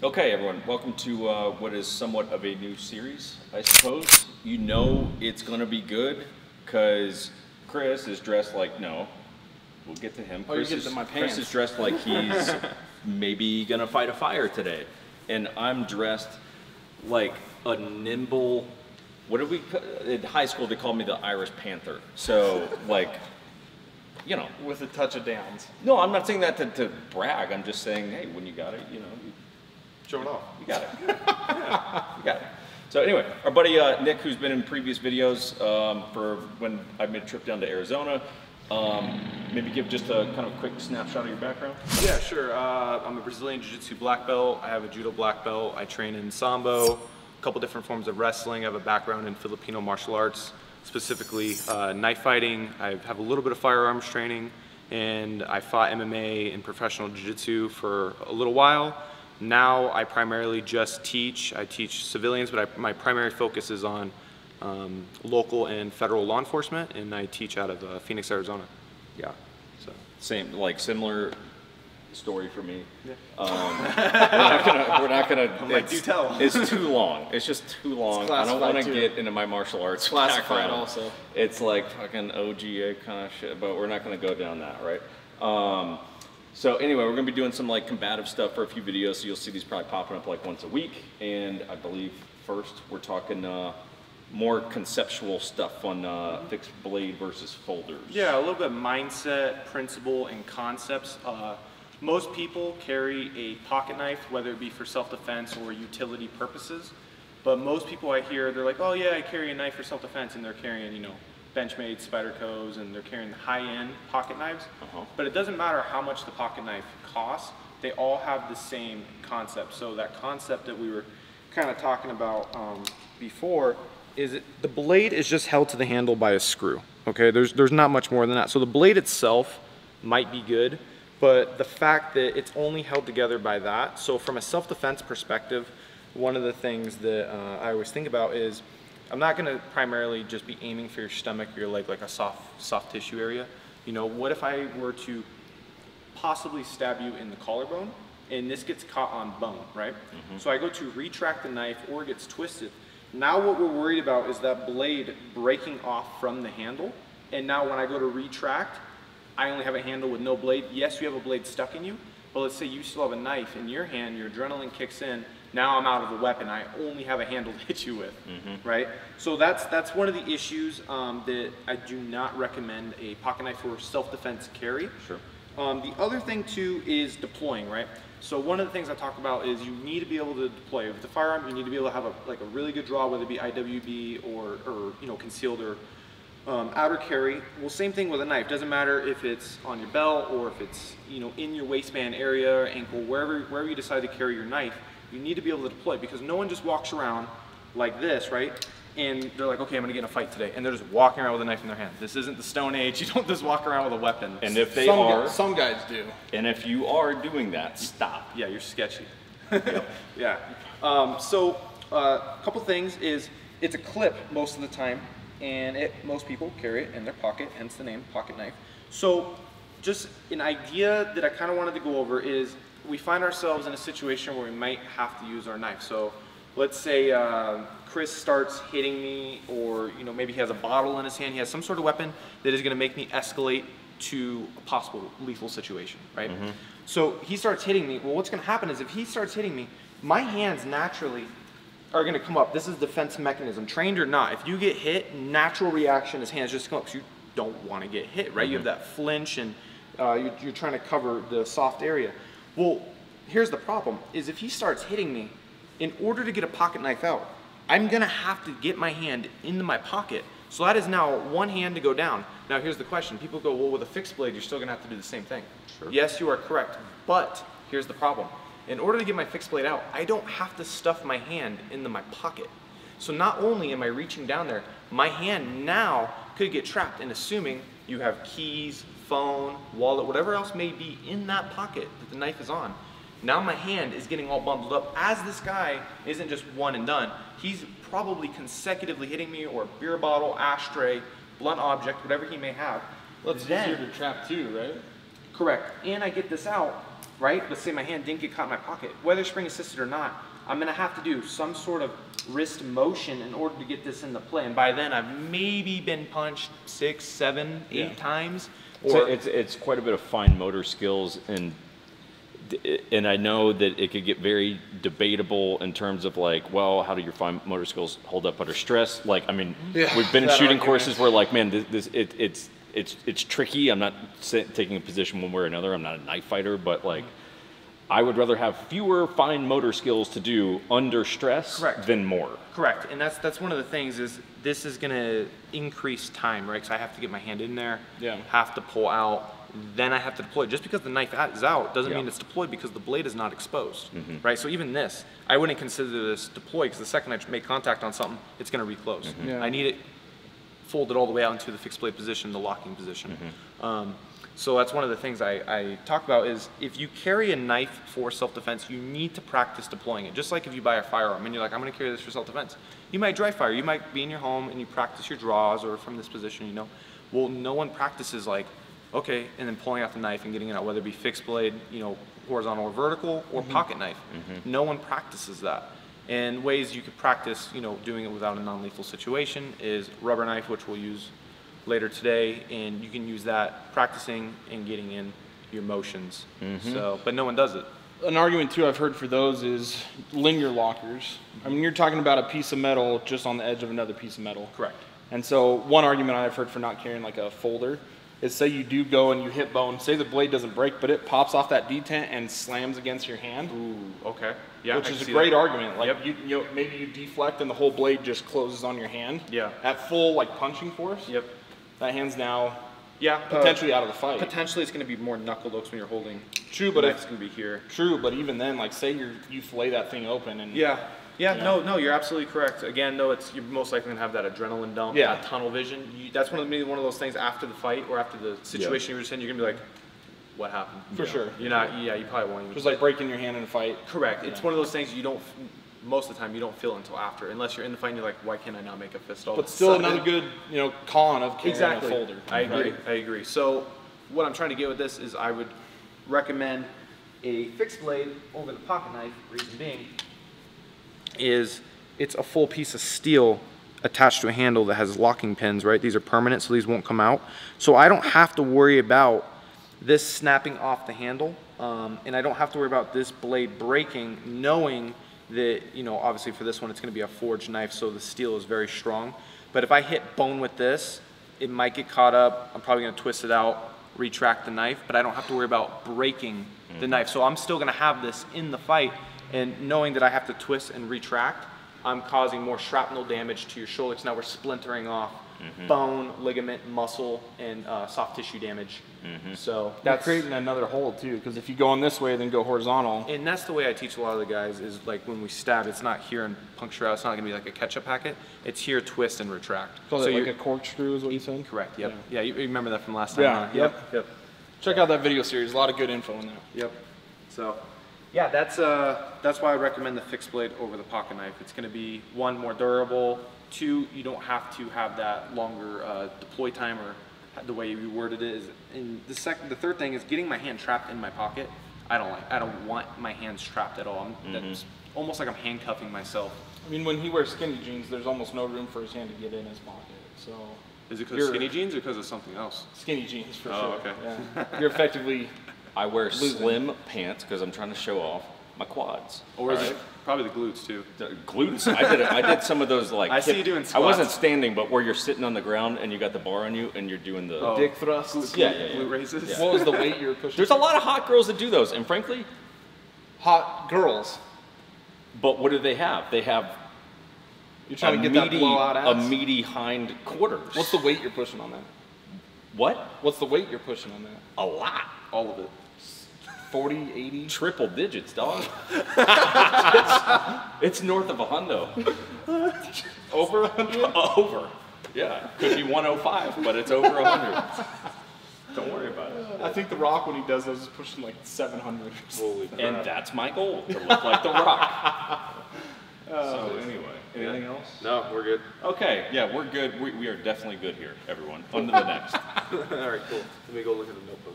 Okay, everyone, welcome to uh, what is somewhat of a new series, I suppose. You know it's going to be good because Chris is dressed like, no, we'll get to him. Oh, Chris, is, to my Chris is dressed like he's maybe going to fight a fire today. And I'm dressed like a nimble, what did we, in high school they called me the Irish Panther. So, like, you know, With a touch of downs. no, I'm not saying that to, to brag. I'm just saying, hey, when you got it, you know, you Show it off. you got it. Yeah, you got it. So anyway, our buddy uh, Nic, who's been in previous videos um, for when I made a trip down to Arizona, um, maybe give just a kind of quick snapshot of your background. Yeah, sure. Uh, I'm a Brazilian Jiu-Jitsu black belt. I have a Judo black belt. I train in Sambo, a couple different forms of wrestling. I have a background in Filipino martial arts, specifically uh, knife fighting. I have a little bit of firearms training, and I fought MMA and professional Jiu-Jitsu for a little while. Now I primarily just teach. I teach civilians, but I, my primary focus is on um, local and federal law enforcement, and I teach out of uh, Phoenix, Arizona. Yeah, So. same like similar story for me. Um, we're not gonna. We're not gonna. like, do tell. It's too long. It's just too long. I don't want to get into my martial arts Classified background. also. It's like fucking OGA kind of shit, but we're not gonna go down that, right? Um, so anyway, we're gonna be doing some like combative stuff for a few videos. So you'll see these probably popping up like once a week. And I believe first we're talking uh, more conceptual stuff on uh, fixed blade versus folders. Yeah, a little bit mindset, principle, and concepts. Uh, most people carry a pocket knife, whether it be for self-defense or utility purposes. But most people I hear, they're like, oh yeah, I carry a knife for self-defense, and they're carrying, you know, Benchmade, Spyderco's, and they're carrying high-end pocket knives. Uh-huh. But it doesn't matter how much the pocket knife costs, they all have the same concept. So that concept that we were kind of talking about um, before is it, the blade is just held to the handle by a screw. Okay, there's there's not much more than that. So the blade itself might be good, but the fact that it's only held together by that. So from a self-defense perspective, one of the things that uh, I always think about is I'm not going to primarily just be aiming for your stomach or your leg like a soft soft tissue area. You know, what if I were to possibly stab you in the collarbone and this gets caught on bone, right? Mm-hmm. So I go to retract the knife or it gets twisted. Now what we're worried about is that blade breaking off from the handle. And now when I go to retract, I only have a handle with no blade. Yes, you have a blade stuck in you, but let's say you still have a knife in your hand, your adrenaline kicks in, now I'm out of the weapon, I only have a handle to hit you with, right? So that's that's one of the issues um, that I do not recommend a pocket knife for self-defense carry. Sure. Um, the other thing too is deploying, right? So one of the things I talk about is you need to be able to deploy with the firearm. You need to be able to have a like a really good draw, whether it be IWB or or you know concealed or um, outer carry. Well, same thing with a knife. Doesn't matter if it's on your belt or if it's you know in your waistband area, ankle, wherever wherever you decide to carry your knife. You need to be able to deploy because no one just walks around like this, right? And they're like, okay, I'm gonna get in a fight today, and they're just walking around with a knife in their hand. This isn't the Stone Age. You don't just walk around with a weapon. And if they some, are, gu- some guys do. and if you are doing that, stop. Yeah, you're sketchy. yeah. Um, so uh, a couple things is it's a clip most of the time, and it, most people carry it in their pocket, hence the name pocket knife. So just an idea that I kind of wanted to go over is we find ourselves in a situation where we might have to use our knife. So let's say uh, Chris starts hitting me, or you know maybe he has a bottle in his hand. He has some sort of weapon that is going to make me escalate to a possible lethal situation, right? So he starts hitting me. Well, what's going to happen is if he starts hitting me, my hands naturally are going to come up. This is defense mechanism, trained or not. If you get hit, natural reaction is hands just come up because you don't want to get hit, right? You have that flinch and uh, you're, you're trying to cover the soft area. Well, here's the problem: is if he starts hitting me, in order to get a pocket knife out, I'm gonna have to get my hand into my pocket. So that is now one hand to go down. Now here's the question: People go, well, with a fixed blade, you're still gonna have to do the same thing. Sure. Yes, you are correct. But here's the problem: in order to get my fixed blade out, I don't have to stuff my hand into my pocket. So not only am I reaching down there, my hand now could get trapped. And assuming you have keys, phone, wallet, whatever else may be in that pocket that the knife is on, now my hand is getting all bundled up as this guy isn't just one and done. He's probably consecutively hitting me or beer bottle, ashtray, blunt object, whatever he may have. Well, it's Then- easier to trap too, right? Correct. And I get this out. Right? Let's say my hand didn't get caught in my pocket. Whether spring assisted or not, I'm gonna have to do some sort of wrist motion in order to get this into play. And by then, I've maybe been punched six, seven, eight Yeah. times. So Or it's it's quite a bit of fine motor skills and and I know that it could get very debatable in terms of like, well, how do your fine motor skills hold up under stress? Like, I mean, Yeah, we've been in shooting argument. courses where like, man, this, this it, it's it's it's tricky. I'm not sa- taking a position one way or another. I'm not a knife fighter, but like, I would rather have fewer fine motor skills to do under stress Correct. than more. Correct, and that's that's one of the things is this is gonna increase time, right? Because I have to get my hand in there, Yeah. have to pull out, then I have to deploy. Just because the knife is out doesn't Yeah. mean it's deployed because the blade is not exposed, mm-hmm. right? So even this, I wouldn't consider this deployed because the second I make contact on something, it's gonna reclose. Mm-hmm. Yeah. I need it folded all the way out into the fixed blade position, the locking position. Mm-hmm. Um, so that's one of the things I, I talk about is if you carry a knife for self-defense, you need to practice deploying it. Just like if you buy a firearm and you're like, I'm gonna carry this for self-defense. You might dry fire, you might be in your home and you practice your draws or from this position, you know. Well, no one practices like, okay, and then pulling out the knife and getting it out, whether it be fixed blade, you know, horizontal or vertical, or mm-hmm. pocket knife. Mm-hmm. No one practices that. And ways you could practice, you know, doing it without a non-lethal situation is rubber knife, which we'll use later today, and you can use that practicing and getting in your motions. Mm-hmm. So, but no one does it. An argument too I've heard for those is liner lockers. Mm-hmm. I mean, you're talking about a piece of metal just on the edge of another piece of metal. Correct. And so one argument I've heard for not carrying like a folder is say you do go and you hit bone, say the blade doesn't break, but it pops off that detent and slams against your hand. Ooh, okay. Yeah, which I is a great that. argument. Like Yep. you, you know, maybe you deflect and the whole blade just closes on your hand. Yeah. At full like punching force. Yep. That hand's now Yeah. potentially out of the uh, fight. Potentially, it's going to be more knuckle looks when you're holding. True, but the if knife's going to be here. true, but even then, like say you you fillet that thing open and Yeah. Yeah, Yeah. no, no, you're absolutely correct. Again, though, it's you're most likely gonna have that adrenaline dump, Yeah. that tunnel vision. You, that's one of maybe one of those things after the fight or after the situation you were just in. You're gonna be like, "What happened?" for sure. You're not. Yeah, you probably won't even. Just like breaking your hand in a fight. correct. It's one of those things you don't. Most of the time, you don't feel until after, unless you're in the fight and you're like, "Why can't I not make a fist?" All But still sudden?" another good, you know, con of carrying exactly. a folder. I agree. right? I agree. So, what I'm trying to get with this is, I would recommend a fixed blade over the pocket knife. Reason being is it's a full piece of steel attached to a handle that has locking pins. Right, these are permanent, so these won't come out. So I don't have to worry about this snapping off the handle, um, and I don't have to worry about this blade breaking, knowing that, you know, obviously for this one, it's gonna be a forged knife, so the steel is very strong. But if I hit bone with this, it might get caught up, I'm probably gonna twist it out, retract the knife, but I don't have to worry about breaking the knife. So I'm still gonna have this in the fight, and knowing that I have to twist and retract, I'm causing more shrapnel damage to your shoulder, 'cause now we're splintering off bone, ligament, muscle, and uh, soft tissue damage. So That's that's creating another hole too, because if you go on this way, then go horizontal. and that's the way I teach a lot of the guys is like when we stab, it's not here and puncture out. It's not gonna be like a ketchup packet. It's here, twist and retract. Call it like you're- a corkscrew is what you said. correct. Yep. Yeah. Yeah. you you remember that from last time? Yeah, huh? yep. Yep. Check out that video series. A lot of good info in there. Yep. So, yeah, that's uh, that's why I recommend the fixed blade over the pocket knife. It's going to be one more durable. Two, you don't have to have that longer uh, deploy time or the way you worded it is. And the second, the third thing is getting my hand trapped in my pocket. I don't like. I don't want my hands trapped at all. I'm, That's almost like I'm handcuffing myself. I mean, when he wears skinny jeans, there's almost no room for his hand to get in his pocket. So Is it because skinny jeans or because of something else? skinny jeans for sure. Oh, sure. okay. Yeah. You're effectively I wear Losing. slim pants because I'm trying to show off my quads. Or is All it probably the glutes too? The glutes. I did. I did some of those like. I see you doing I wasn't standing, but where you're sitting on the ground and you got the bar on you and you're doing the. Oh. dick thrusts. Yeah, yeah, yeah. Glute raises. What was the weight you were pushing? There's a lot of hot girls that do those, and frankly, hot girls. but what do they have? They have You're a trying to get meaty, that blowout a meaty hind quarters. What's the weight you're pushing on that? what? What's the weight you're pushing on that? A lot. All of it. 40, 80? Triple digits, dog. it's, it's north of a hundo. Over 100? over. Yeah, could be 105, but it's over 100. Don't worry about it. I think The Rock, when he does those, is pushing like 700. And that's my goal to look like The Rock. Uh, so anyway, anything else? No, we're good. Okay, yeah, we're good. We, we are definitely good here, everyone. On to the next. All right, cool. Let me go look at the notebook.